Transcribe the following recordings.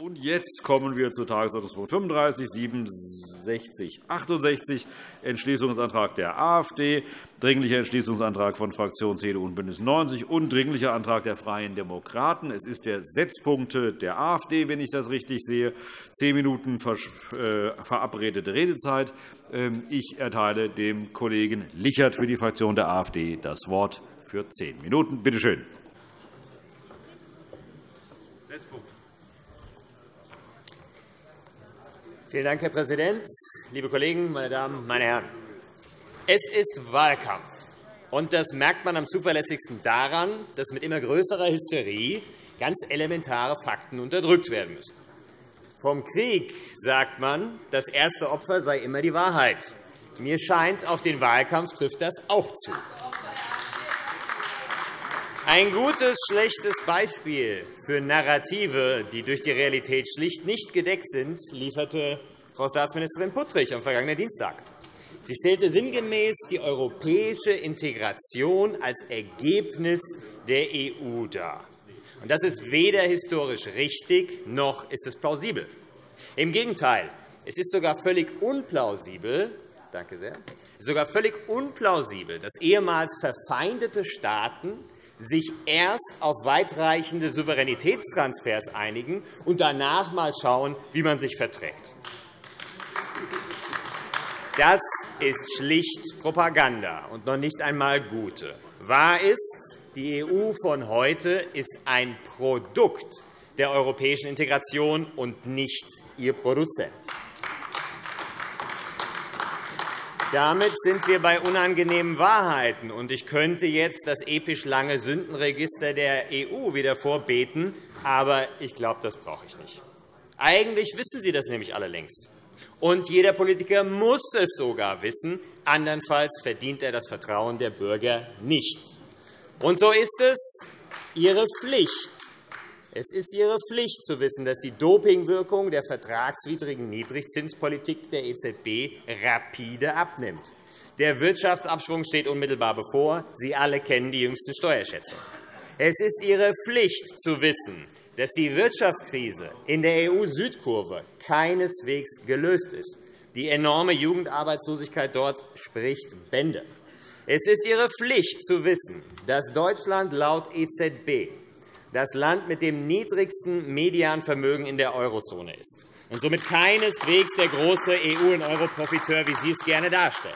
Und jetzt kommen wir zu Tagesordnungspunkt 35, 67, 68, Entschließungsantrag der AfD, Dringlicher Entschließungsantrag von Fraktion CDU und BÜNDNIS 90 und Dringlicher Antrag der Freien Demokraten. Es ist der Setzpunkt der AfD, wenn ich das richtig sehe. Zehn Minuten äh, verabredete Redezeit. Ähm, ich erteile dem Kollegen Lichert für die Fraktion der AfD das Wort für zehn Minuten. Bitte schön. Vielen Dank, Herr Präsident, liebe Kollegen, meine Damen, meine Herren! Es ist Wahlkampf, und das merkt man am zuverlässigsten daran, dass mit immer größerer Hysterie ganz elementare Fakten unterdrückt werden müssen. Vom Krieg sagt man, das erste Opfer sei immer die Wahrheit. Mir scheint, auf den Wahlkampf trifft das auch zu. Ein gutes, schlechtes Beispiel für Narrative, die durch die Realität schlicht nicht gedeckt sind, lieferte Frau Staatsministerin Puttrich am vergangenen Dienstag. Sie stellte sinngemäß die europäische Integration als Ergebnis der EU dar. Das ist weder historisch richtig, noch ist es plausibel. Im Gegenteil, es ist sogar völlig unplausibel, danke sehr, sogar völlig unplausibel, dass ehemals verfeindete Staaten sich erst auf weitreichende Souveränitätstransfers einigen und danach mal schauen, wie man sich verträgt. Das ist schlicht Propaganda und noch nicht einmal gute. Wahr ist, die EU von heute ist ein Produkt der europäischen Integration und nicht ihr Produzent. Damit sind wir bei unangenehmen Wahrheiten. und Ich könnte jetzt das episch lange Sündenregister der EU wieder vorbeten, aber ich glaube, das brauche ich nicht. Eigentlich wissen Sie das nämlich alle längst. Und jeder Politiker muss es sogar wissen. Andernfalls verdient er das Vertrauen der Bürger nicht. Und so ist es Ihre Pflicht, es ist Ihre Pflicht zu wissen, dass die Dopingwirkung der vertragswidrigen Niedrigzinspolitik der EZB rapide abnimmt. Der Wirtschaftsabschwung steht unmittelbar bevor. Sie alle kennen die jüngsten Steuerschätzungen. Es ist Ihre Pflicht zu wissen, dass die Wirtschaftskrise in der EU-Südkurve keineswegs gelöst ist. Die enorme Jugendarbeitslosigkeit dort spricht Bände. Es ist Ihre Pflicht zu wissen, dass Deutschland laut EZB das Land mit dem niedrigsten Medianvermögen in der Eurozone ist und somit keineswegs der große EU- und Europrofiteur, wie Sie es gerne darstellen.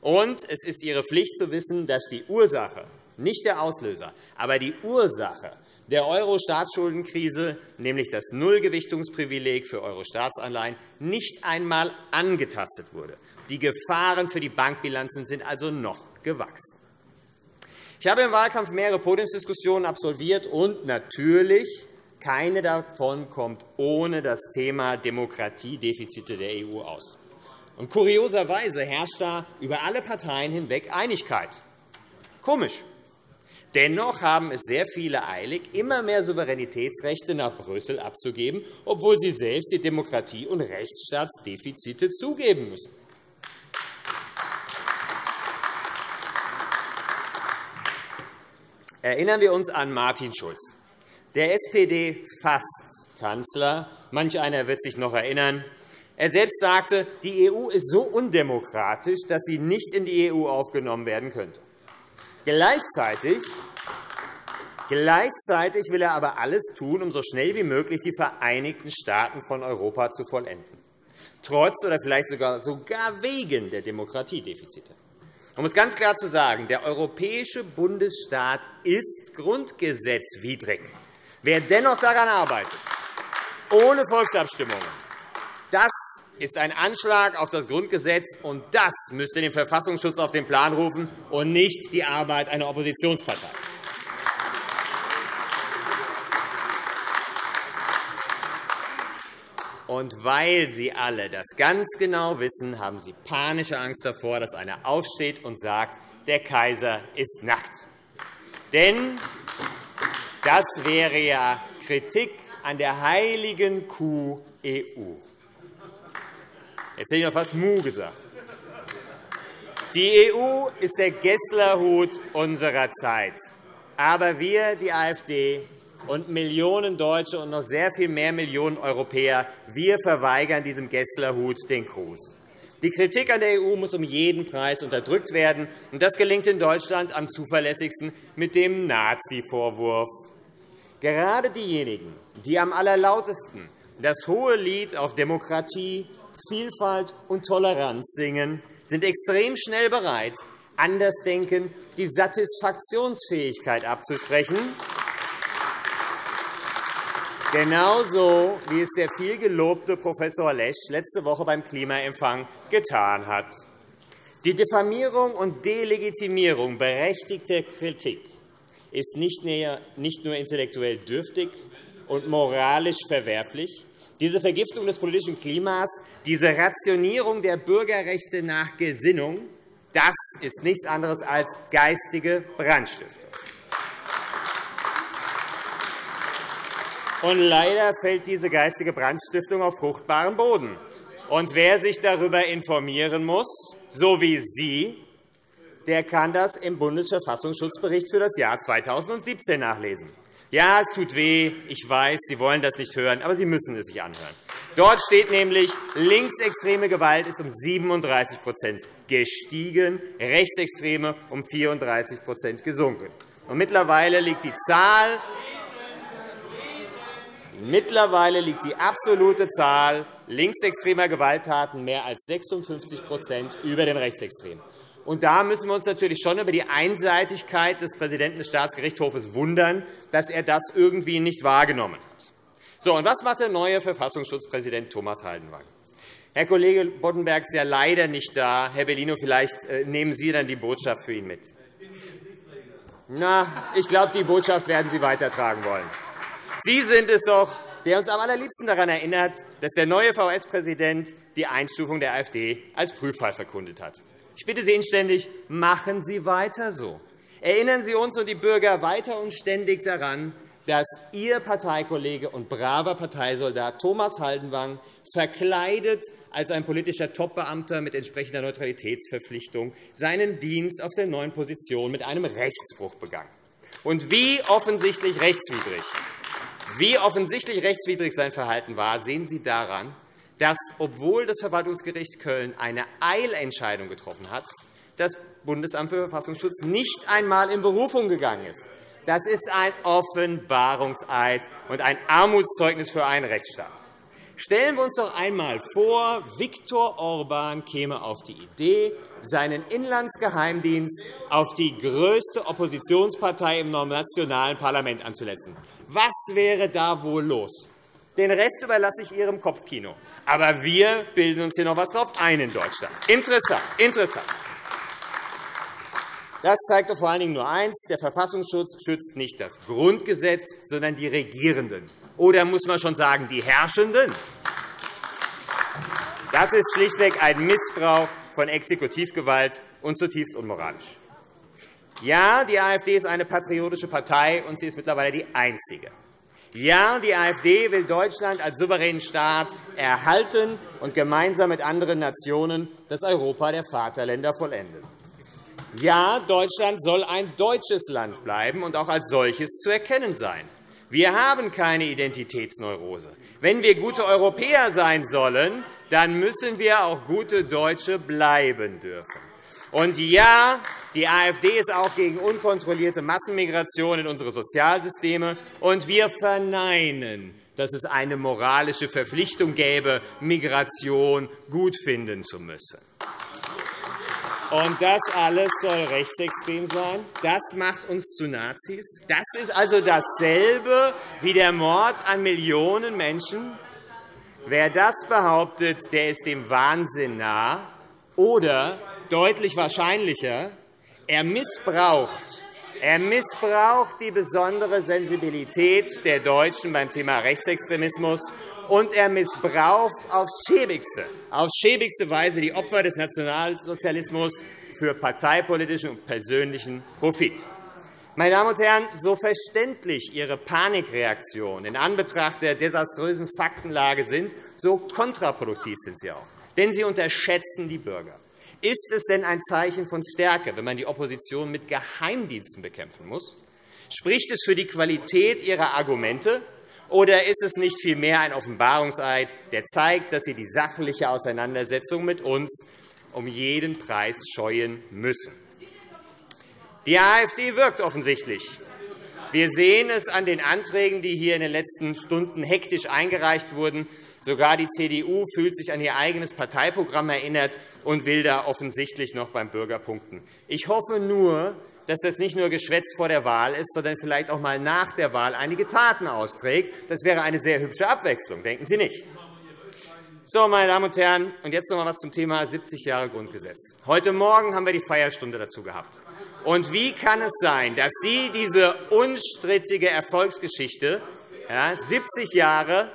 Und es ist Ihre Pflicht zu wissen, dass die Ursache, nicht der Auslöser, aber die Ursache der Euro-Staatsschuldenkrise, nämlich das Nullgewichtungsprivileg für Euro-Staatsanleihen, nicht einmal angetastet wurde. Die Gefahren für die Bankbilanzen sind also noch gewachsen. Ich habe im Wahlkampf mehrere Podiumsdiskussionen absolviert, und natürlich keine davon kommt ohne das Thema Demokratiedefizite der EU aus. Und kurioserweise herrscht da über alle Parteien hinweg Einigkeit. Komisch. Dennoch haben es sehr viele eilig, immer mehr Souveränitätsrechte nach Brüssel abzugeben, obwohl sie selbst die Demokratie- und Rechtsstaatsdefizite zugeben müssen. Erinnern wir uns an Martin Schulz, der SPD-Fast-Kanzler. Manch einer wird sich noch erinnern. Er selbst sagte, die EU ist so undemokratisch, dass sie nicht in die EU aufgenommen werden könnte. Gleichzeitig Gleichzeitig will er aber alles tun, um so schnell wie möglich die Vereinigten Staaten von Europa zu vollenden, trotz oder vielleicht sogar, sogar wegen der Demokratiedefizite. Um es ganz klar zu sagen, der europäische Bundesstaat ist grundgesetzwidrig. Wer dennoch daran arbeitet, ohne Volksabstimmungen, das ist ein Anschlag auf das Grundgesetz, und das müsste den Verfassungsschutz auf den Plan rufen und nicht die Arbeit einer Oppositionspartei. Und weil Sie alle das ganz genau wissen, haben Sie panische Angst davor, dass einer aufsteht und sagt, der Kaiser ist nackt. Denn das wäre ja Kritik an der heiligen Kuh EU. Jetzt hätte ich noch fast Mu gesagt. Die EU ist der Gesslerhut unserer Zeit. Aber wir, die AfD, und Millionen Deutsche und noch sehr viel mehr Millionen Europäer, wir verweigern diesem Gesslerhut den Gruß. Die Kritik an der EU muss um jeden Preis unterdrückt werden. und Das gelingt in Deutschland am zuverlässigsten mit dem Nazi-Vorwurf. Gerade diejenigen, die am allerlautesten das hohe Lied auf Demokratie, Vielfalt und Toleranz singen, sind extrem schnell bereit, Andersdenken die Satisfaktionsfähigkeit abzusprechen, genauso wie es der viel gelobte Prof. Lesch letzte Woche beim Klimaempfang getan hat. Die Diffamierung und Delegitimierung berechtigter Kritik ist nicht nur intellektuell dürftig und moralisch verwerflich. Diese Vergiftung des politischen Klimas, diese Rationierung der Bürgerrechte nach Gesinnung, das ist nichts anderes als geistige Brandstiftung. Und leider fällt diese geistige Brandstiftung auf fruchtbaren Boden. Und wer sich darüber informieren muss, so wie Sie, der kann das im Bundesverfassungsschutzbericht für das Jahr 2017 nachlesen. Ja, es tut weh. Ich weiß, Sie wollen das nicht hören, aber Sie müssen es sich anhören. Dort steht nämlich, linksextreme Gewalt ist um 37% gestiegen, rechtsextreme um 34% gesunken. Und mittlerweile liegt die Zahl Mittlerweile liegt die absolute Zahl linksextremer Gewalttaten mehr als 56% über den Rechtsextremen. Und da müssen wir uns natürlich schon über die Einseitigkeit des Präsidenten des Staatsgerichtshofs wundern, dass er das irgendwie nicht wahrgenommen hat. So, und was macht der neue Verfassungsschutzpräsident Thomas Haldenwang? Herr Kollege Boddenberg ist ja leider nicht da. Herr Bellino, vielleicht äh, nehmen Sie dann die Botschaft für ihn mit. Na, ich glaube, die Botschaft werden Sie weitertragen wollen. Sie sind es doch, der uns am allerliebsten daran erinnert, dass der neue VS-Präsident die Einstufung der AfD als Prüffall verkundet hat. Ich bitte Sie inständig, machen Sie weiter so. Erinnern Sie uns und die Bürger weiter und ständig daran, dass Ihr Parteikollege und braver Parteisoldat Thomas Haldenwang verkleidet als ein politischer Topbeamter mit entsprechender Neutralitätsverpflichtung seinen Dienst auf der neuen Position mit einem Rechtsbruch begangen. Und wie offensichtlich rechtswidrig wie offensichtlich rechtswidrig sein Verhalten war, sehen Sie daran, dass, obwohl das Verwaltungsgericht Köln eine Eilentscheidung getroffen hat, das Bundesamt für Verfassungsschutz nicht einmal in Berufung gegangen ist. Das ist ein Offenbarungseid und ein Armutszeugnis für einen Rechtsstaat. Stellen wir uns doch einmal vor, Viktor Orban käme auf die Idee, seinen Inlandsgeheimdienst auf die größte Oppositionspartei im nationalen Parlament anzusetzen. Was wäre da wohl los? Den Rest überlasse ich Ihrem Kopfkino. Aber wir bilden uns hier noch etwas drauf ein in Deutschland. Interessant, interessant. Das zeigt doch vor allen Dingen nur eins. Der Verfassungsschutz schützt nicht das Grundgesetz, sondern die Regierenden. Oder muss man schon sagen, die Herrschenden? Das ist schlichtweg ein Missbrauch von Exekutivgewalt und zutiefst unmoralisch. Ja, die AfD ist eine patriotische Partei, und sie ist mittlerweile die einzige. Ja, die AfD will Deutschland als souveränen Staat erhalten und gemeinsam mit anderen Nationen das Europa der Vaterländer vollenden. Ja, Deutschland soll ein deutsches Land bleiben und auch als solches zu erkennen sein. Wir haben keine Identitätsneurose. Wenn wir gute Europäer sein sollen, dann müssen wir auch gute Deutsche bleiben dürfen. Und ja, die AfD ist auch gegen unkontrollierte Massenmigration in unsere Sozialsysteme. Und wir verneinen, dass es eine moralische Verpflichtung gäbe, Migration gut finden zu müssen. Und das alles soll rechtsextrem sein. Das macht uns zu Nazis. Das ist also dasselbe wie der Mord an Millionen Menschen. Wer das behauptet, der ist dem Wahnsinn nah. Oder deutlich wahrscheinlicher, er missbraucht, er missbraucht die besondere Sensibilität der Deutschen beim Thema Rechtsextremismus und er missbraucht auf schäbigste, auf schäbigste Weise die Opfer des Nationalsozialismus für parteipolitischen und persönlichen Profit. Meine Damen und Herren, so verständlich Ihre Panikreaktionen in Anbetracht der desaströsen Faktenlage sind, so kontraproduktiv sind sie auch. Denn sie unterschätzen die Bürger. Ist es denn ein Zeichen von Stärke, wenn man die Opposition mit Geheimdiensten bekämpfen muss? Spricht es für die Qualität Ihrer Argumente, oder ist es nicht vielmehr ein Offenbarungseid, der zeigt, dass Sie die sachliche Auseinandersetzung mit uns um jeden Preis scheuen müssen? Die AfD wirkt offensichtlich. Wir sehen es an den Anträgen, die hier in den letzten Stunden hektisch eingereicht wurden. Sogar die CDU fühlt sich an ihr eigenes Parteiprogramm erinnert und will da offensichtlich noch beim Bürger punkten. Ich hoffe nur, dass das nicht nur Geschwätz vor der Wahl ist, sondern vielleicht auch einmal nach der Wahl einige Taten austrägt. Das wäre eine sehr hübsche Abwechslung, denken Sie nicht? So, meine Damen und Herren, und jetzt noch einmal etwas zum Thema 70 Jahre Grundgesetz. Heute Morgen haben wir die Feierstunde dazu gehabt. Und wie kann es sein, dass Sie diese unstrittige Erfolgsgeschichte ja, 70 Jahre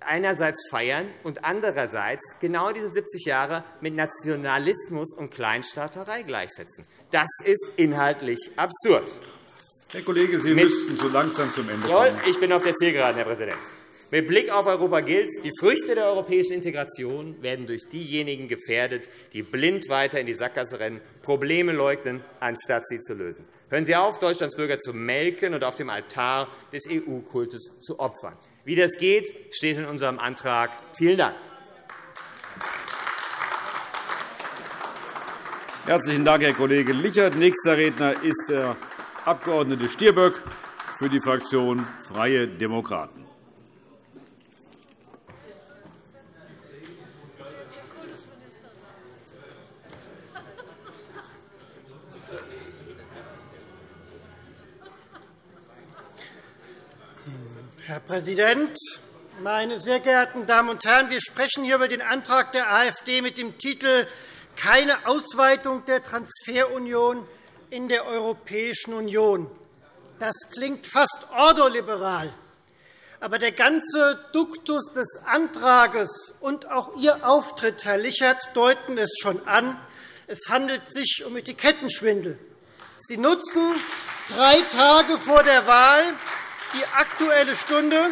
einerseits feiern und andererseits genau diese 70 Jahre mit Nationalismus und Kleinstaaterei gleichsetzen? Das ist inhaltlich absurd. Herr Kollege, Sie müssten so langsam zum Ende kommen. Ich bin auf der Zielgeraden, Herr Präsident. Mit Blick auf Europa gilt, die Früchte der europäischen Integration werden durch diejenigen gefährdet, die blind weiter in die Sackgasse rennen, Probleme leugnen, anstatt sie zu lösen. Hören Sie auf, Deutschlands Bürger zu melken und auf dem Altar des EU-Kultes zu opfern. Wie das geht, steht in unserem Antrag. Vielen Dank. Herzlichen Dank, Herr Kollege Lichert. Nächster Redner ist der Abg. Stirböck für die Fraktion Freie Demokraten. Herr Präsident, meine sehr geehrten Damen und Herren! Wir sprechen hier über den Antrag der AfD mit dem Titel Keine Ausweitung der Transferunion in der Europäischen Union. Das klingt fast ordoliberal. Aber der ganze Duktus des Antrags und auch Ihr Auftritt, Herr Lichert, deuten es schon an. Es handelt sich um Etikettenschwindel. Sie nutzen drei Tage vor der Wahl die Aktuelle Stunde.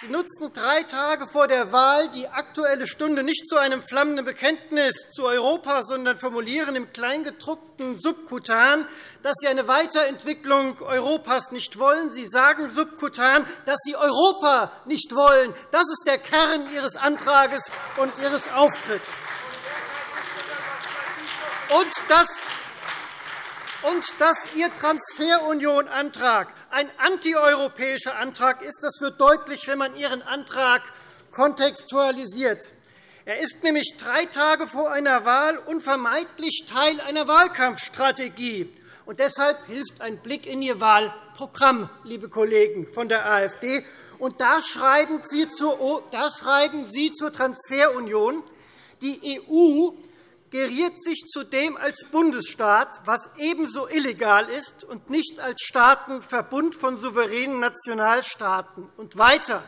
Sie nutzen drei Tage vor der Wahl die Aktuelle Stunde nicht zu einem flammenden Bekenntnis zu Europa, sondern formulieren im Kleingedruckten subkutan, dass Sie eine Weiterentwicklung Europas nicht wollen. Sie sagen subkutan, dass Sie Europa nicht wollen. Das ist der Kern Ihres Antrags und Ihres Auftritts. Und das und dass Ihr Transferunion-Antrag ein antieuropäischer Antrag ist, das wird deutlich, wenn man Ihren Antrag kontextualisiert. Er ist nämlich drei Tage vor einer Wahl unvermeidlich Teil einer Wahlkampfstrategie. Und deshalb hilft ein Blick in Ihr Wahlprogramm, liebe Kollegen von der AfD. Und da schreiben Sie zur, Transferunion, die EU geriert sich zudem als Bundesstaat, was ebenso illegal ist, und nicht als Staatenverbund von souveränen Nationalstaaten. Und weiter.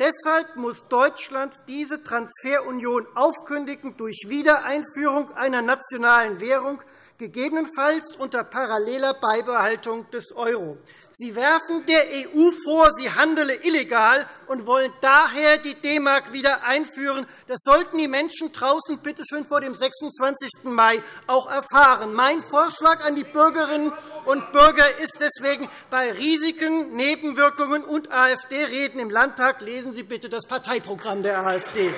Deshalb muss Deutschland diese Transferunion aufkündigen durch Wiedereinführung einer nationalen Währung, gegebenenfalls unter paralleler Beibehaltung des Euro. Sie werfen der EU vor, sie handele illegal und wollen daher die D-Mark wieder einführen. Das sollten die Menschen draußen bitte schön vor dem 26. Mai auch erfahren. Mein Vorschlag an die Bürgerinnen und Bürger ist deswegen, bei Risiken, Nebenwirkungen und AfD-Reden im Landtag lesen Sie bitte das Parteiprogramm der AfD.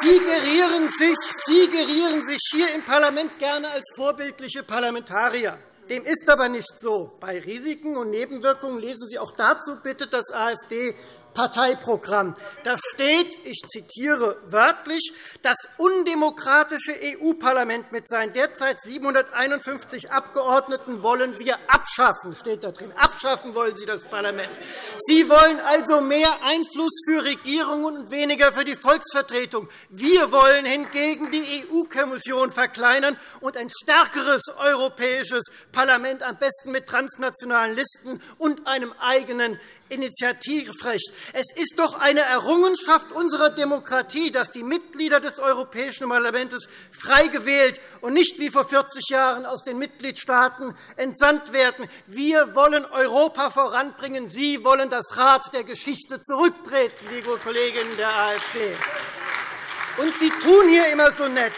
Sie gerieren, sich, Sie gerieren sich hier im Parlament gerne als vorbildliche Parlamentarier. Dem ist aber nicht so. Bei Risiken und Nebenwirkungen lesen Sie auch dazu bitte das AfD Parteiprogramm. Da steht, ich zitiere wörtlich, das undemokratische EU-Parlament mit seinen derzeit 751 Abgeordneten wollen wir abschaffen, steht da drin. Abschaffen wollen Sie das Parlament. Sie wollen also mehr Einfluss für Regierungen und weniger für die Volksvertretung. Wir wollen hingegen die EU-Kommission verkleinern und ein stärkeres europäisches Parlament, am besten mit transnationalen Listen und einem eigenen Initiativrecht. Es ist doch eine Errungenschaft unserer Demokratie, dass die Mitglieder des Europäischen Parlaments frei gewählt und nicht wie vor 40 Jahren aus den Mitgliedstaaten entsandt werden. Wir wollen Europa voranbringen. Sie wollen das Rad der Geschichte zurücktreten, liebe Kolleginnen der AfD. Und Sie tun hier immer so nett.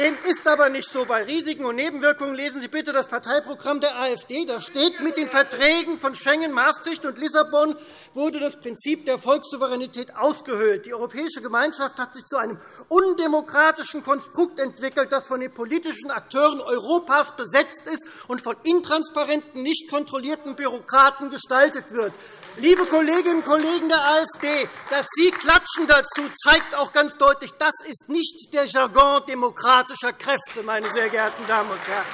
Dem ist aber nicht so. Bei Risiken und Nebenwirkungen lesen Sie bitte das Parteiprogramm der AfD. Da steht, mit den Verträgen von Schengen, Maastricht und Lissabon wurde das Prinzip der Volkssouveränität ausgehöhlt. Die Europäische Gemeinschaft hat sich zu einem undemokratischen Konstrukt entwickelt, das von den politischen Akteuren Europas besetzt ist und von intransparenten, nicht kontrollierten Bürokraten gestaltet wird. Liebe Kolleginnen und Kollegen der AfD, dass Sie klatschen dazu, zeigt auch ganz deutlich, das ist nicht der Jargon demokratischer Kräfte, meine sehr geehrten Damen und Herren.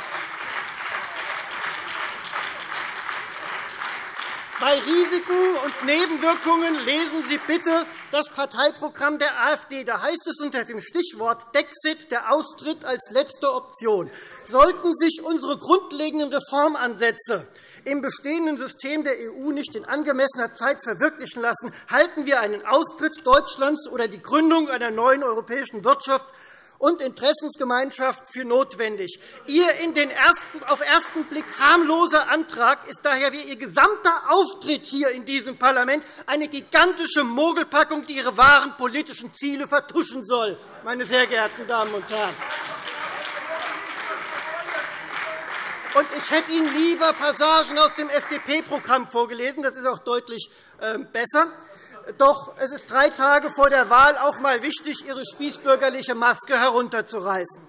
Bei Risiken und Nebenwirkungen lesen Sie bitte das Parteiprogramm der AfD. Da heißt es unter dem Stichwort Dexit der Austritt als letzte Option. Sollten sich unsere grundlegenden Reformansätze im bestehenden System der EU nicht in angemessener Zeit verwirklichen lassen, halten wir einen Austritt Deutschlands oder die Gründung einer neuen europäischen Wirtschafts- und Interessensgemeinschaft für notwendig. Ihr in den ersten, auf ersten Blick harmloser Antrag ist daher wie Ihr gesamter Auftritt hier in diesem Parlament eine gigantische Mogelpackung, die Ihre wahren politischen Ziele vertuschen soll, meine sehr geehrten Damen und Herren. Und ich hätte Ihnen lieber Passagen aus dem FDP-Programm vorgelesen. Das ist auch deutlich ähm, besser. Doch es ist drei Tage vor der Wahl auch einmal wichtig, Ihre spießbürgerliche Maske herunterzureißen.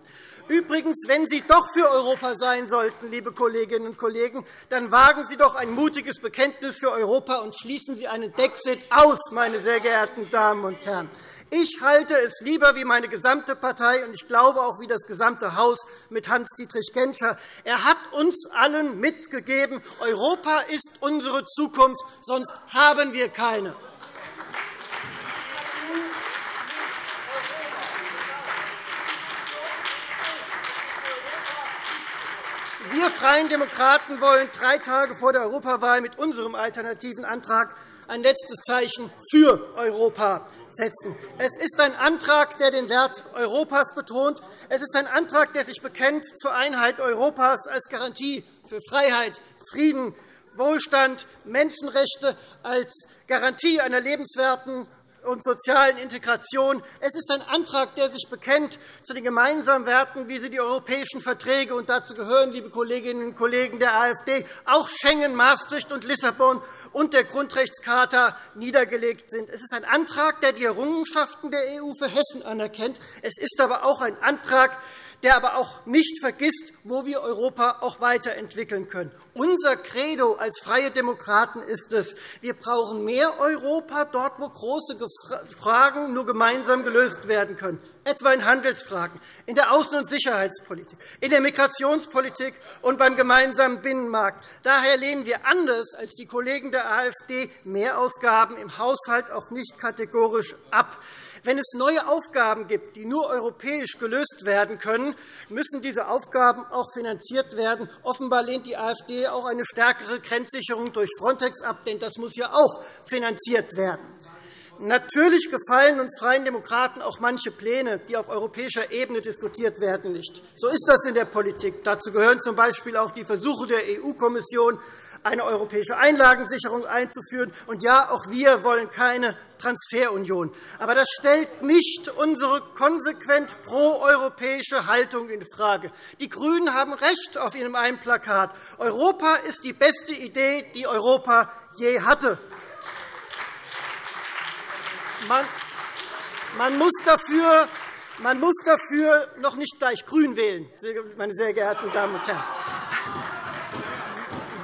Übrigens, wenn Sie doch für Europa sein sollten, liebe Kolleginnen und Kollegen, dann wagen Sie doch ein mutiges Bekenntnis für Europa und schließen Sie einen Dexit aus, meine sehr geehrten Damen und Herren. Ich halte es lieber wie meine gesamte Partei, und ich glaube auch wie das gesamte Haus mit Hans-Dietrich Genscher. Er hat uns allen mitgegeben, Europa ist unsere Zukunft, sonst haben wir keine. Wir Freien Demokraten wollen drei Tage vor der Europawahl mit unserem alternativen Antrag ein letztes Zeichen für Europa setzen. Es ist ein Antrag, der den Wert Europas betont. Es ist ein Antrag, der sich bekennt zur Einheit Europas als Garantie für Freiheit, Frieden, Wohlstand, Menschenrechte, als Garantie einer lebenswerten und sozialen Integration. Es ist ein Antrag, der sich bekennt zu den gemeinsamen Werten, wie sie die europäischen Verträge und dazu gehören, liebe Kolleginnen und Kollegen der AfD, auch Schengen, Maastricht und Lissabon und der Grundrechtscharta niedergelegt sind. Es ist ein Antrag, der die Errungenschaften der EU für Hessen anerkennt. Es ist aber auch ein Antrag, der aber auch nicht vergisst, wo wir Europa auch weiterentwickeln können. Unser Credo als Freie Demokraten ist es, wir brauchen mehr Europa dort, wo große Fragen nur gemeinsam gelöst werden können, etwa in Handelsfragen, in der Außen- und Sicherheitspolitik, in der Migrationspolitik und beim gemeinsamen Binnenmarkt. Daher lehnen wir anders als die Kollegen der AfD Mehrausgaben im Haushalt auch nicht kategorisch ab. Wenn es neue Aufgaben gibt, die nur europäisch gelöst werden können, müssen diese Aufgaben auch finanziert werden. Offenbar lehnt die AfD auch eine stärkere Grenzsicherung durch Frontex ab, denn das muss ja auch finanziert werden. Natürlich gefallen uns Freien Demokraten auch manche Pläne, die auf europäischer Ebene diskutiert werden, nicht. So ist das in der Politik. Dazu gehören z.B. auch die Versuche der EU-Kommission, eine europäische Einlagensicherung einzuführen. Und ja, auch wir wollen keine Transferunion. Aber das stellt nicht unsere konsequent proeuropäische Haltung infrage. Die GRÜNEN haben recht auf ihrem einen Plakat. Europa ist die beste Idee, die Europa je hatte. Man muss dafür man muss dafür noch nicht gleich grün wählen, meine sehr geehrten Damen und Herren.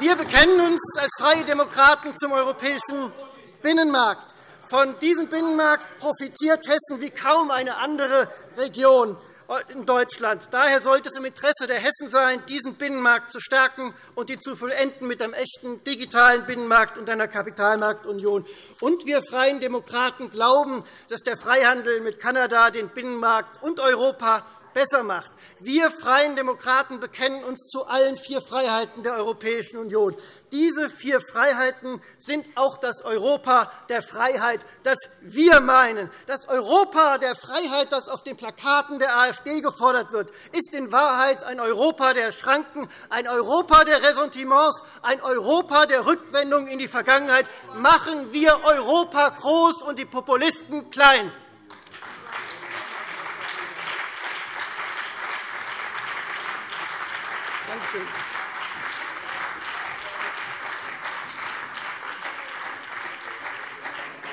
Wir bekennen uns als Freie Demokraten zum europäischen Binnenmarkt. Von diesem Binnenmarkt profitiert Hessen wie kaum eine andere Region in Deutschland. Daher sollte es im Interesse der Hessen sein, diesen Binnenmarkt zu stärken und ihn zu vollenden mit einem echten digitalen Binnenmarkt und einer Kapitalmarktunion. Und wir Freien Demokraten glauben, dass der Freihandel mit Kanada den Binnenmarkt und Europa besser macht. Wir Freien Demokraten bekennen uns zu allen vier Freiheiten der Europäischen Union. Diese vier Freiheiten sind auch das Europa der Freiheit, das wir meinen. Das Europa der Freiheit, das auf den Plakaten der AfD gefordert wird, ist in Wahrheit ein Europa der Schranken, ein Europa der Ressentiments, ein Europa der Rückwendung in die Vergangenheit. Machen wir Europa groß und die Populisten klein. Danke schön.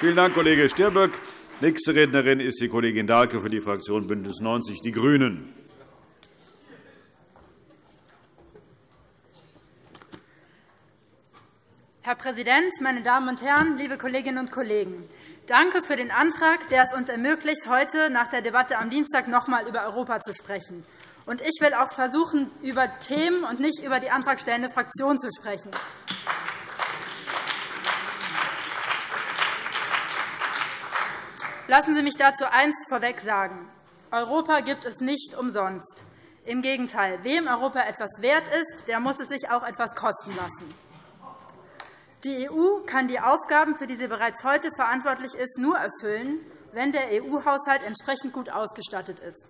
Vielen Dank, Kollege Stirböck. Nächste Rednerin ist die Kollegin Dahlke für die Fraktion BÜNDNIS 90 die GRÜNEN. Herr Präsident, meine Damen und Herren, liebe Kolleginnen und Kollegen! Danke für den Antrag, der es uns ermöglicht, heute nach der Debatte am Dienstag noch einmal über Europa zu sprechen. Und ich will auch versuchen, über Themen und nicht über die antragstellende Fraktion zu sprechen. Lassen Sie mich dazu eines vorweg sagen. Europa gibt es nicht umsonst. Im Gegenteil, wem Europa etwas wert ist, der muss es sich auch etwas kosten lassen. Die EU kann die Aufgaben, für die sie bereits heute verantwortlich ist, nur erfüllen, wenn der EU-Haushalt entsprechend gut ausgestattet ist.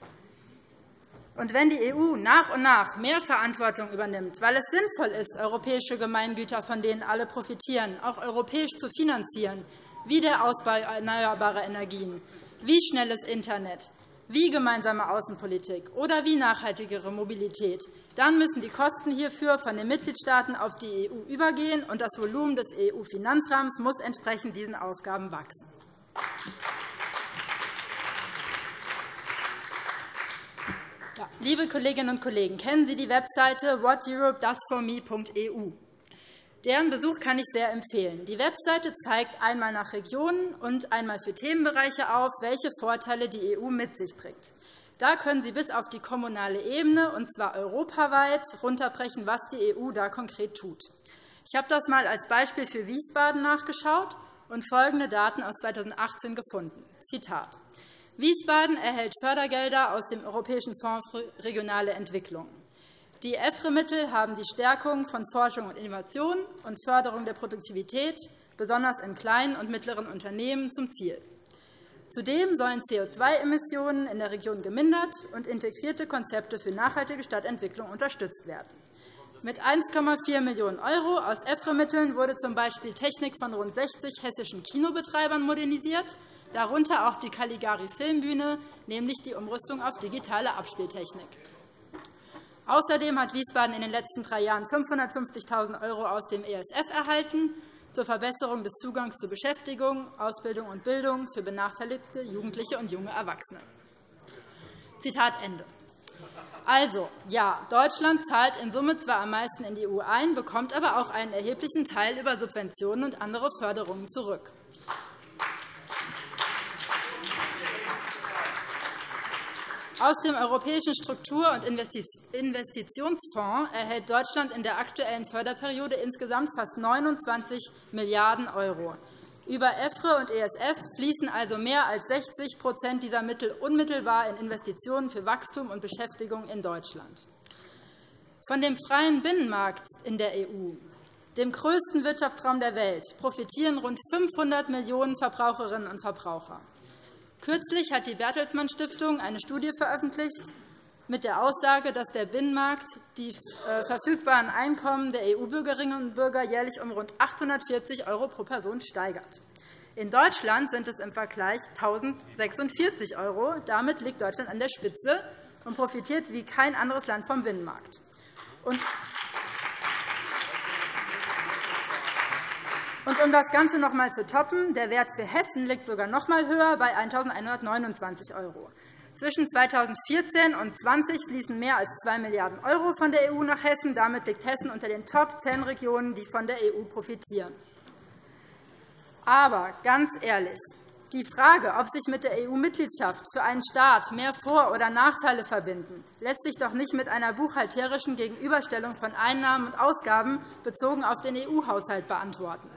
Und wenn die EU nach und nach mehr Verantwortung übernimmt, weil es sinnvoll ist, europäische Gemeingüter, von denen alle profitieren, auch europäisch zu finanzieren, wie der Ausbau erneuerbarer Energien, wie schnelles Internet, wie gemeinsame Außenpolitik oder wie nachhaltigere Mobilität, dann müssen die Kosten hierfür von den Mitgliedstaaten auf die EU übergehen, und das Volumen des EU-Finanzrahmens muss entsprechend diesen Aufgaben wachsen. Liebe Kolleginnen und Kollegen, kennen Sie die Webseite whateuropedoesforme.eu? Deren Besuch kann ich sehr empfehlen. Die Webseite zeigt einmal nach Regionen und einmal für Themenbereiche auf, welche Vorteile die EU mit sich bringt. Da können Sie bis auf die kommunale Ebene, und zwar europaweit, runterbrechen, was die EU da konkret tut. Ich habe das einmal als Beispiel für Wiesbaden nachgeschaut und folgende Daten aus 2018 gefunden. Zitat. Wiesbaden erhält Fördergelder aus dem Europäischen Fonds für regionale Entwicklung. Die EFRE-Mittel haben die Stärkung von Forschung und Innovation und Förderung der Produktivität, besonders in kleinen und mittleren Unternehmen, zum Ziel. Zudem sollen CO2-Emissionen in der Region gemindert und integrierte Konzepte für nachhaltige Stadtentwicklung unterstützt werden. Mit 1,4 Millionen € aus EFRE-Mitteln wurde z. B. Technik von rund 60 hessischen Kinobetreibern modernisiert, darunter auch die Caligari Filmbühne, nämlich die Umrüstung auf digitale Abspieltechnik. Außerdem hat Wiesbaden in den letzten drei Jahren 550.000 € aus dem ESF erhalten zur Verbesserung des Zugangs zu Beschäftigung, Ausbildung und Bildung für benachteiligte Jugendliche und junge Erwachsene. Zitat Ende. Also, ja, Deutschland zahlt in Summe zwar am meisten in die EU ein, bekommt aber auch einen erheblichen Teil über Subventionen und andere Förderungen zurück. Aus dem Europäischen Struktur- und Investitionsfonds erhält Deutschland in der aktuellen Förderperiode insgesamt fast 29 Milliarden €. Über EFRE und ESF fließen also mehr als 60% dieser Mittel unmittelbar in Investitionen für Wachstum und Beschäftigung in Deutschland. Von dem freien Binnenmarkt in der EU, dem größten Wirtschaftsraum der Welt, profitieren rund 500 Millionen Verbraucherinnen und Verbraucher. Kürzlich hat die Bertelsmann Stiftung eine Studie veröffentlicht mit der Aussage, dass der Binnenmarkt die äh, verfügbaren Einkommen der EU-Bürgerinnen und Bürger jährlich um rund 840 € pro Person steigert. In Deutschland sind es im Vergleich 1.046 €. Damit liegt Deutschland an der Spitze und profitiert wie kein anderes Land vom Binnenmarkt. Und um das Ganze noch einmal zu toppen, der Wert für Hessen liegt sogar noch einmal höher bei 1.129 €. Zwischen 2014 und 2020 fließen mehr als 2 Milliarden € von der EU nach Hessen. Damit liegt Hessen unter den Top-10-Regionen, die von der EU profitieren. Aber ganz ehrlich, die Frage, ob sich mit der EU-Mitgliedschaft für einen Staat mehr Vor- oder Nachteile verbinden, lässt sich doch nicht mit einer buchhalterischen Gegenüberstellung von Einnahmen und Ausgaben bezogen auf den EU-Haushalt beantworten.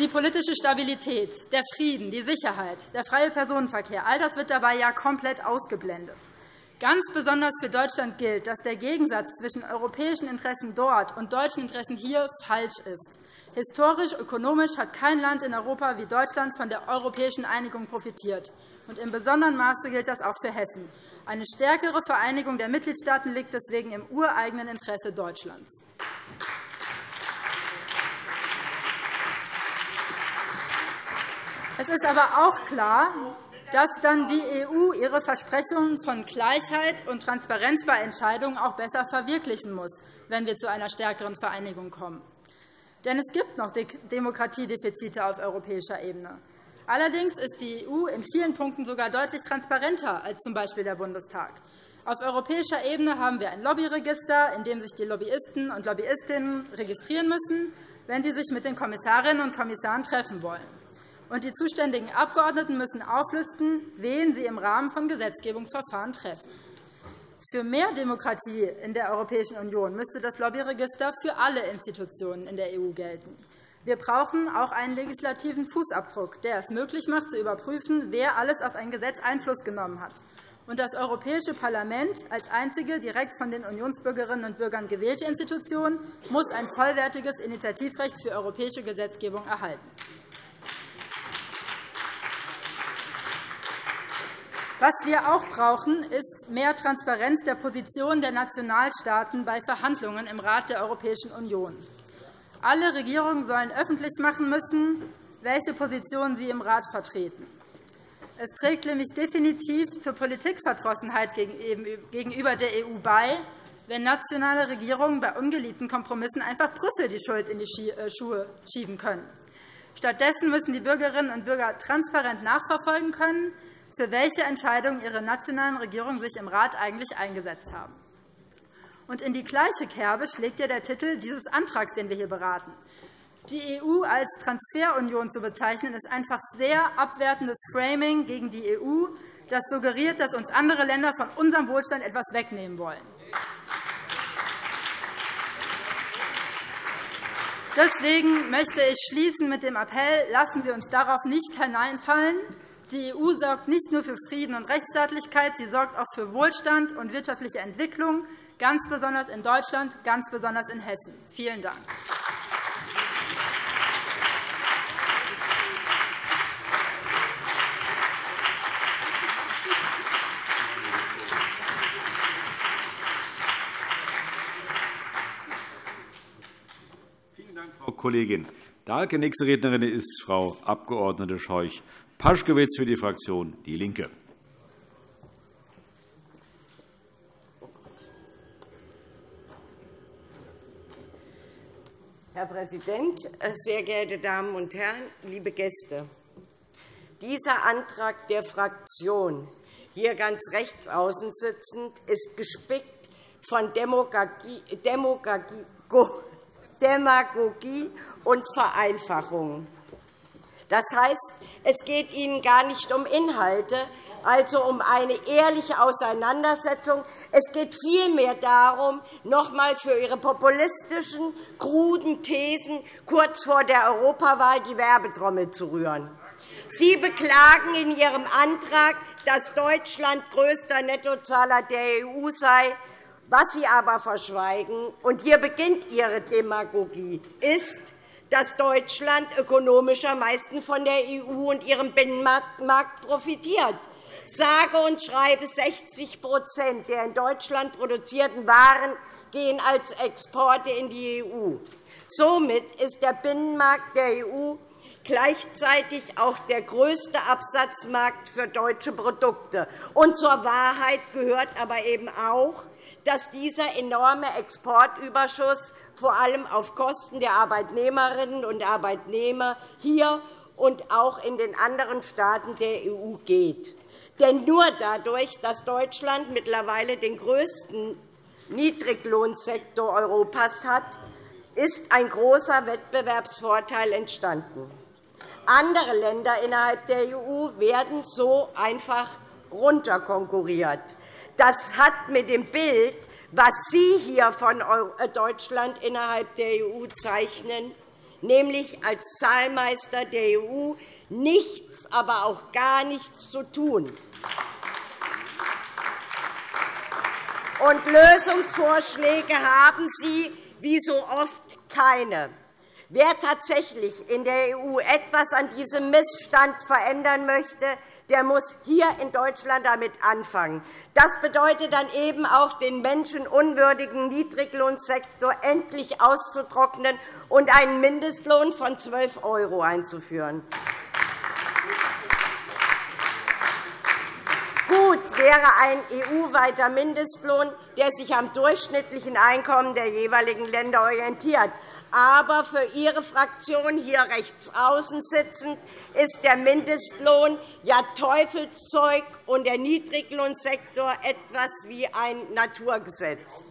Die politische Stabilität, der Frieden, die Sicherheit, der freie Personenverkehr, all das wird dabei ja komplett ausgeblendet. Ganz besonders für Deutschland gilt, dass der Gegensatz zwischen europäischen Interessen dort und deutschen Interessen hier falsch ist. Historisch, ökonomisch hat kein Land in Europa wie Deutschland von der europäischen Einigung profitiert. Und in besonderem Maße gilt das auch für Hessen. Eine stärkere Vereinigung der Mitgliedstaaten liegt deswegen im ureigenen Interesse Deutschlands. Es ist aber auch klar, dass dann die EU ihre Versprechungen von Gleichheit und Transparenz bei Entscheidungen auch besser verwirklichen muss, wenn wir zu einer stärkeren Vereinigung kommen. Denn es gibt noch Demokratiedefizite auf europäischer Ebene. Allerdings ist die EU in vielen Punkten sogar deutlich transparenter als z. B. der Bundestag. Auf europäischer Ebene haben wir ein Lobbyregister, in dem sich die Lobbyisten und Lobbyistinnen registrieren müssen, wenn sie sich mit den Kommissarinnen und Kommissaren treffen wollen. Und die zuständigen Abgeordneten müssen auflisten, wen sie im Rahmen von Gesetzgebungsverfahren treffen. Für mehr Demokratie in der Europäischen Union müsste das Lobbyregister für alle Institutionen in der EU gelten. Wir brauchen auch einen legislativen Fußabdruck, der es möglich macht, zu überprüfen, wer alles auf ein Gesetz Einfluss genommen hat. Und das Europäische Parlament als einzige direkt von den Unionsbürgerinnen und Bürgern gewählte Institution muss ein vollwertiges Initiativrecht für europäische Gesetzgebung erhalten. Was wir auch brauchen, ist mehr Transparenz der Position der Nationalstaaten bei Verhandlungen im Rat der Europäischen Union. Alle Regierungen sollen öffentlich machen müssen, welche Position sie im Rat vertreten. Es trägt nämlich definitiv zur Politikverdrossenheit gegenüber der EU bei, wenn nationale Regierungen bei ungeliebten Kompromissen einfach Brüssel die Schuld in die äh, Schuhe schieben können. Stattdessen müssen die Bürgerinnen und Bürger transparent nachverfolgen können, für welche Entscheidungen ihre nationalen Regierungen sich im Rat eigentlich eingesetzt haben. Und in die gleiche Kerbe schlägt ja der Titel dieses Antrags, den wir hier beraten. Die EU als Transferunion zu bezeichnen, ist einfach sehr abwertendes Framing gegen die EU, das suggeriert, dass uns andere Länder von unserem Wohlstand etwas wegnehmen wollen. Deswegen möchte ich schließen mit dem Appell, lassen Sie uns darauf nicht hineinfallen. Die EU sorgt nicht nur für Frieden und Rechtsstaatlichkeit, sie sorgt auch für Wohlstand und wirtschaftliche Entwicklung ganz besonders in Deutschland, ganz besonders in Hessen. Vielen Dank. Vielen Dank, Frau Kollegin Dahlke. Nächste Rednerin ist Frau Abg. Scheuch-Paschkewitz für die Fraktion DIE LINKE. Herr Präsident, sehr geehrte Damen und Herren, liebe Gäste! Dieser Antrag der Fraktion, hier ganz rechts außen sitzend, ist gespickt von Demagogie und Vereinfachung. Das heißt, es geht Ihnen gar nicht um Inhalte, also um eine ehrliche Auseinandersetzung. Es geht vielmehr darum, noch einmal für Ihre populistischen, kruden Thesen kurz vor der Europawahl die Werbetrommel zu rühren. Sie beklagen in Ihrem Antrag, dass Deutschland größter Nettozahler der EU sei. Was Sie aber verschweigen, und hier beginnt Ihre Demagogie, ist, dass Deutschland ökonomisch am meisten von der EU und ihrem Binnenmarkt profitiert sage und schreibe 60% der in Deutschland produzierten Waren gehen als Exporte in die EU. Somit ist der Binnenmarkt der EU gleichzeitig auch der größte Absatzmarkt für deutsche Produkte. Und zur Wahrheit gehört aber eben auch, dass dieser enorme Exportüberschuss vor allem auf Kosten der Arbeitnehmerinnen und Arbeitnehmer hier und auch in den anderen Staaten der EU geht. Denn nur dadurch, dass Deutschland mittlerweile den größten Niedriglohnsektor Europas hat, ist ein großer Wettbewerbsvorteil entstanden. Andere Länder innerhalb der EU werden so einfach runterkonkurriert. Das hat mit dem Bild, was Sie hier von äh, Deutschland innerhalb der EU zeichnen, nämlich als Zahlmeister der EU, nichts, aber auch gar nichts zu tun. Und Lösungsvorschläge haben Sie wie so oft keine. Wer tatsächlich in der EU etwas an diesem Missstand verändern möchte, der muss hier in Deutschland damit anfangen. Das bedeutet dann eben auch, den menschenunwürdigen Niedriglohnsektor endlich auszutrocknen und einen Mindestlohn von 12 € einzuführen. Wäre ein EU-weiter Mindestlohn, der sich am durchschnittlichen Einkommen der jeweiligen Länder orientiert. Aber für Ihre Fraktion hier rechts außen sitzend ist der Mindestlohn ja Teufelszeug und der Niedriglohnsektor etwas wie ein Naturgesetz.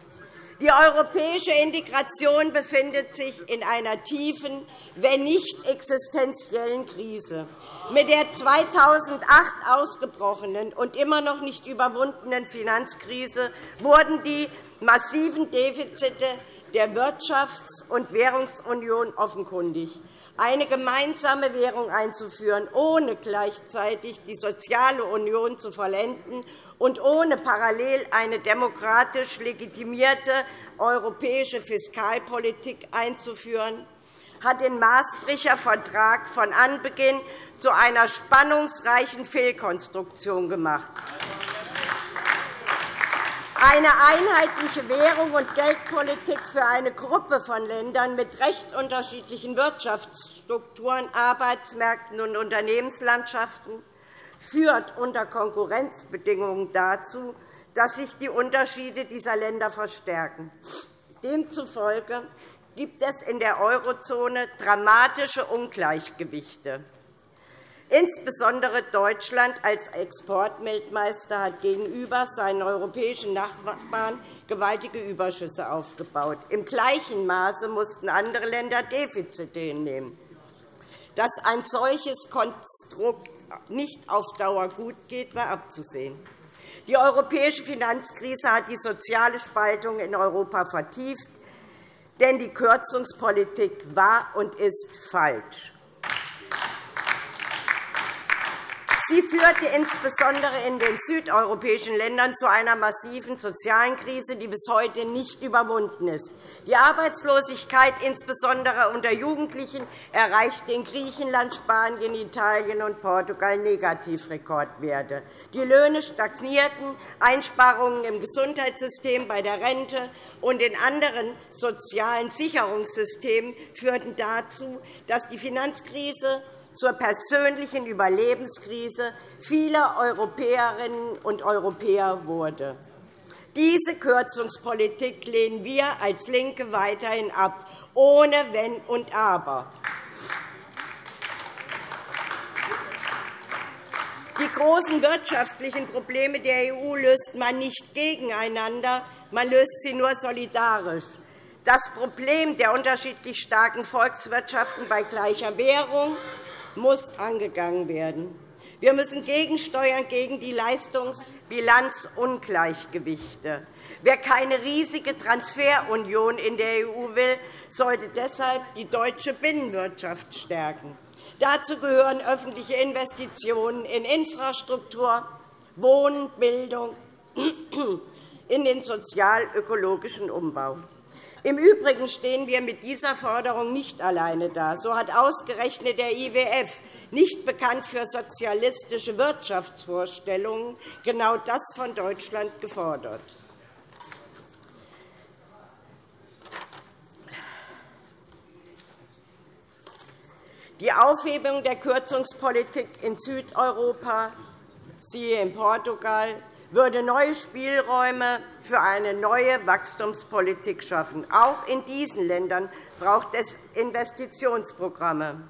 Die europäische Integration befindet sich in einer tiefen, wenn nicht existenziellen Krise. Mit der 2008 ausgebrochenen und immer noch nicht überwundenen Finanzkrise wurden die massiven Defizite der Wirtschafts- und Währungsunion offenkundig. Eine gemeinsame Währung einzuführen, ohne gleichzeitig die soziale Union zu vollenden und ohne parallel eine demokratisch legitimierte europäische Fiskalpolitik einzuführen, hat den Maastrichter Vertrag von Anbeginn zu einer spannungsreichen Fehlkonstruktion gemacht. Eine einheitliche Währung und Geldpolitik für eine Gruppe von Ländern mit recht unterschiedlichen Wirtschaftsstrukturen, Arbeitsmärkten und Unternehmenslandschaften führt unter Konkurrenzbedingungen dazu, dass sich die Unterschiede dieser Länder verstärken. Demzufolge gibt es in der Eurozone dramatische Ungleichgewichte. Insbesondere Deutschland als Exportweltmeister hat gegenüber seinen europäischen Nachbarn gewaltige Überschüsse aufgebaut. Im gleichen Maße mussten andere Länder Defizite hinnehmen. Dass ein solches Konstrukt nicht auf Dauer gut geht, war abzusehen. Die europäische Finanzkrise hat die soziale Spaltung in Europa vertieft, denn die Kürzungspolitik war und ist falsch. Sie führte insbesondere in den südeuropäischen Ländern zu einer massiven sozialen Krise, die bis heute nicht überwunden ist. Die Arbeitslosigkeit, insbesondere unter Jugendlichen, erreichte in Griechenland, Spanien, Italien und Portugal Negativrekordwerte. Die Löhne stagnierten, Einsparungen im Gesundheitssystem, bei der Rente und in anderen sozialen Sicherungssystemen führten dazu, dass die Finanzkrise zur persönlichen Überlebenskrise vieler Europäerinnen und Europäer wurde. Diese Kürzungspolitik lehnen wir als LINKE weiterhin ab, ohne Wenn und Aber. Die großen wirtschaftlichen Probleme der EU löst man nicht gegeneinander, man löst sie nur solidarisch. Das Problem der unterschiedlich starken Volkswirtschaften bei gleicher Währung muss angegangen werden. Wir müssen gegensteuern gegen die Leistungsbilanzungleichgewichte. Wer keine riesige Transferunion in der EU will, sollte deshalb die deutsche Binnenwirtschaft stärken. Dazu gehören öffentliche Investitionen in Infrastruktur, Wohnen, Bildung, in den sozial-ökologischen Umbau. Im Übrigen stehen wir mit dieser Forderung nicht alleine da. So hat ausgerechnet der IWF, nicht bekannt für sozialistische Wirtschaftsvorstellungen, genau das von Deutschland gefordert. Die Aufhebung der Kürzungspolitik in Südeuropa, siehe in Portugal, würde neue Spielräume für eine neue Wachstumspolitik schaffen. Auch in diesen Ländern braucht es Investitionsprogramme.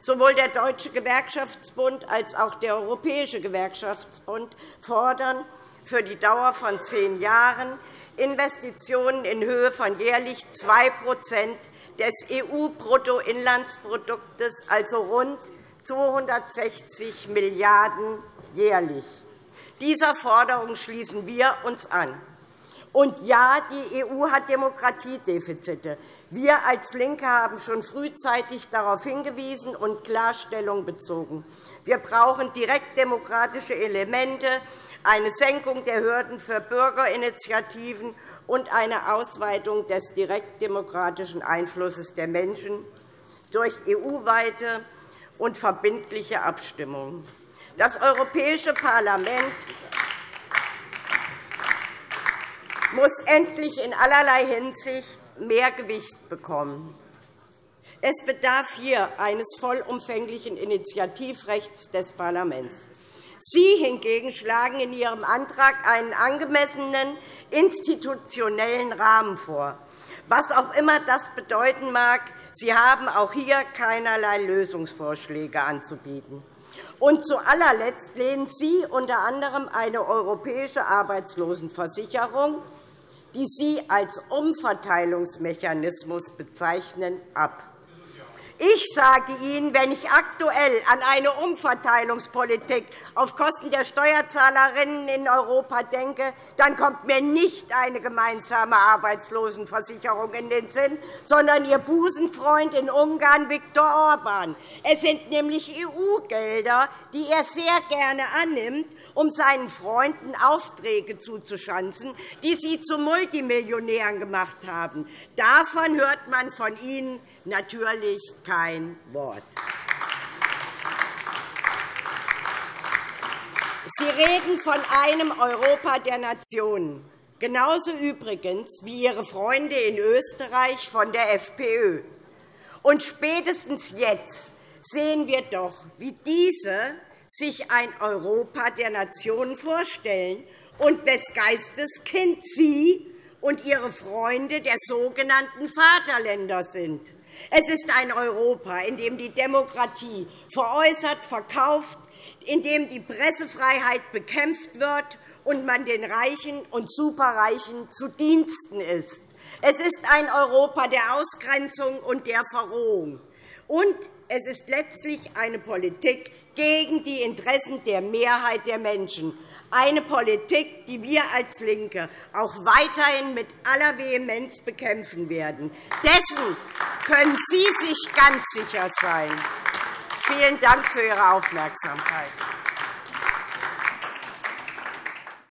Sowohl der Deutsche Gewerkschaftsbund als auch der Europäische Gewerkschaftsbund fordern für die Dauer von zehn Jahren Investitionen in Höhe von jährlich 2% des EU-Bruttoinlandsproduktes, also rund 260 Milliarden € jährlich. Dieser Forderung schließen wir uns an. Und ja, die EU hat Demokratiedefizite. Wir als LINKE haben schon frühzeitig darauf hingewiesen und Klarstellung bezogen. Wir brauchen direktdemokratische Elemente, eine Senkung der Hürden für Bürgerinitiativen und eine Ausweitung des direktdemokratischen Einflusses der Menschen durch EU-weite und verbindliche Abstimmungen. Das Europäische Parlament muss endlich in allerlei Hinsicht mehr Gewicht bekommen. Es bedarf hier eines vollumfänglichen Initiativrechts des Parlaments. Sie hingegen schlagen in Ihrem Antrag einen angemessenen institutionellen Rahmen vor. Was auch immer das bedeuten mag, Sie haben auch hier keinerlei Lösungsvorschläge anzubieten. Und zu allerletzt lehnen Sie unter anderem eine europäische Arbeitslosenversicherung, die Sie als Umverteilungsmechanismus bezeichnen, ab. Ich sage Ihnen, wenn ich aktuell an eine Umverteilungspolitik auf Kosten der Steuerzahlerinnen in Europa denke, dann kommt mir nicht eine gemeinsame Arbeitslosenversicherung in den Sinn, sondern Ihr Busenfreund in Ungarn, Viktor Orban. Es sind nämlich EU-Gelder, die er sehr gerne annimmt, um seinen Freunden Aufträge zuzuschanzen, die sie zu Multimillionären gemacht haben. Davon hört man von Ihnen natürlich kein Wort. Sie reden von einem Europa der Nationen, genauso übrigens wie Ihre Freunde in Österreich von der FPÖ. Und spätestens jetzt sehen wir doch, wie diese sich ein Europa der Nationen vorstellen und wes Geistes Kind Sie und Ihre Freunde der sogenannten Vaterländer sind. Es ist ein Europa, in dem die Demokratie veräußert, verkauft, in dem die Pressefreiheit bekämpft wird und man den Reichen und Superreichen zu Diensten ist. Es ist ein Europa der Ausgrenzung und der Verrohung. Und es ist letztlich eine Politik gegen die Interessen der Mehrheit der Menschen, eine Politik, die wir als LINKE auch weiterhin mit aller Vehemenz bekämpfen werden. Dessen können Sie sich ganz sicher sein. Vielen Dank für Ihre Aufmerksamkeit.